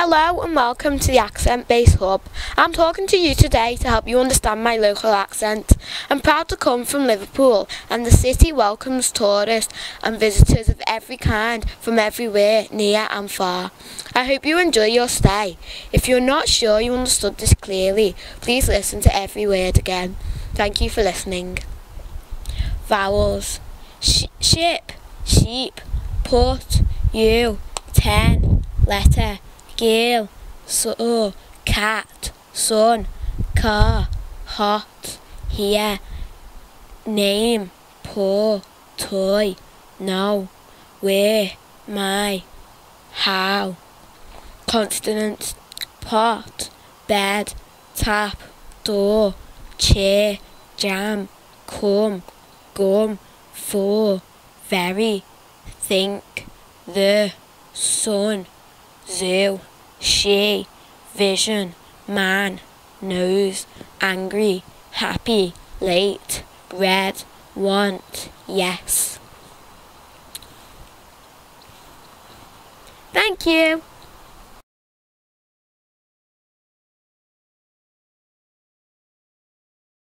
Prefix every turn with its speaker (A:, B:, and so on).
A: Hello and welcome to the Accent Base Hub. I'm talking to you today to help you understand my local accent. I'm proud to come from Liverpool and the city welcomes tourists and visitors of every kind from everywhere, near and far. I hope you enjoy your stay. If you're not sure you understood this clearly, please listen to every word again. Thank you for listening. Vowels. Sh- ship, sheep, put, you, ten, letter girl, so, uh, cat, sun, car, hot, hear, name, poor, toy, now, where, my, how, consonants, pot, bed, tap, door, chair, jam, come, gum, four, very, think, the, son, zoo, she, vision, man, nose, angry, happy, late, red, want, yes. Thank you.